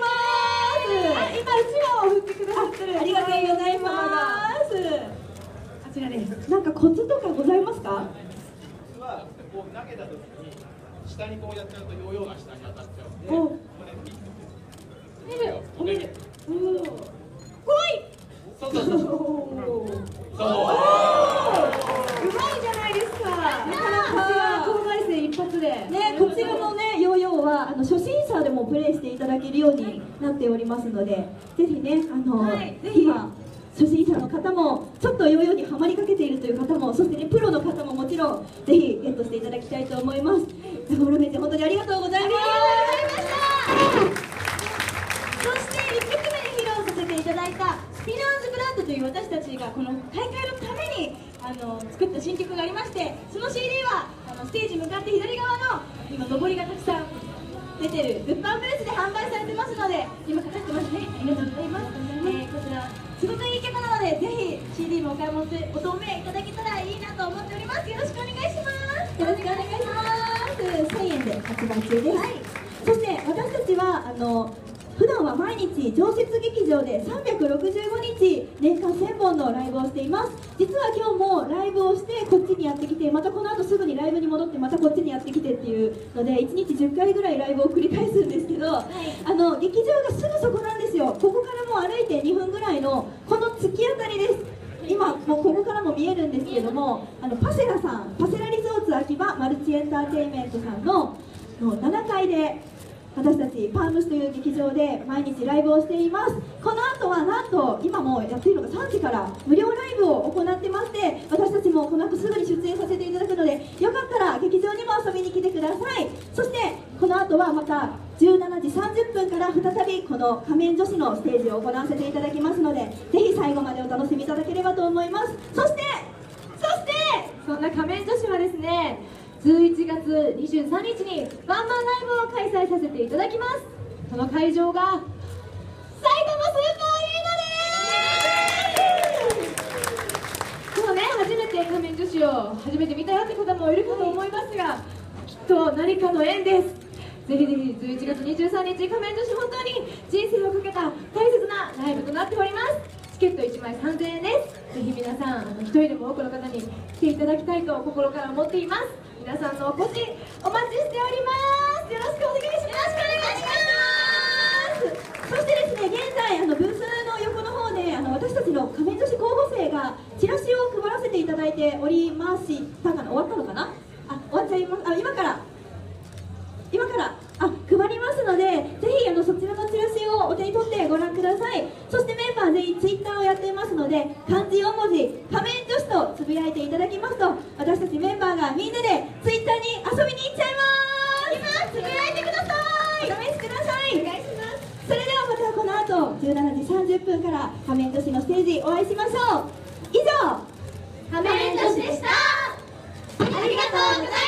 ます。今うちを振ってくださってるありがとうございます。あちらです。なんかコツとかございます。かはこう投げた時に下にこうやっちゃうとヨーヨーが下に当たっちゃうんでこうここでピッ見るおめめうん怖いそうそうそうそうそううまいじゃないですかなかなか東大生一発でね、こちらのね、ヨーヨーはあの初心者でもプレイしていただけるようになっておりますので、ぜひね、あの、はい今初心者の方もちょっとヨーヨーにはまりかけているという方もそしてねプロの方ももちろんぜひゲットしていただきたいと思います。中村先生本当にありがとうございますそして1曲目に披露させていただいたスピナーズブラッドという私たちがこの大会のためにあの作った新曲がありましてその CD はあのステージ向かって左側の今上りがたくさん出てる物販ブースで販売されてますので今かかってますね。ありがとうございます、えーこちらすごくいい曲なのでぜひ CD もお買い求めお求めいただけたらいいなと思っております。よろしくお願いします。よろしくお願いします。1000円で発売中です、そして私たちはあの普段は毎日常設劇場で365日年間1000本のライブをしています。実は今日もライブをしてこっちにやってきてまたこの後すぐにライブに戻ってまたこっちにやってきてっていうので1日10回ぐらいライブを繰り返すんですけど、あの劇場がすぐそこなんですよ。ここからもう歩いて2分ぐらいのこの突き当たりです。今もうここからも見えるんですけれどもあのパセラさんパセラリゾーツ秋葉マルチエンターテインメントさんのの7階で私たちパームスという劇場で毎日ライブをしています。この後はなんと今もやっているのが3時から無料ライブを行ってまして私たちもこの後すぐに出演させていただくのでよかったら劇場にも遊びに来てください。そしてこの後はまた17時30分から再びこの仮面女子のステージを行わせていただきますのでぜひ最後までお楽しみいただければと思います。そしてそしてそんな仮面女子はですね11月23日にワンマンライブを開催させていただきます。その会場が埼玉スーパーアリーナです。そうね初めて仮面女子を初めて見たよって方もいるかと思いますがきっと何かの縁です。ぜひぜひ11月23日仮面女子本当に人生をかけた大切なライブとなっております。チケット1枚3000円です。ぜひ皆さんあの一人でも多くの方に来ていただきたいと心から思っています。皆さんのお越しお待ちしております。よろしくお願いします。よろしくお願いします。そしてです。ね現在あのブースの横の方であの私たちの仮面女子候補生がチラシを配らせていただいておりましたかな終わったのかなあ終わっちゃいます。あ今から今からあ配ります。ので開いていただきますと私たちメンバーがみんなでツイッターに遊びに行っちゃいます。つぶやいてください。お試しください。お願いしますそれではまたこの後17時30分から仮面女子のステージお会いしましょう。以上仮面女子でした。ありがとうございました。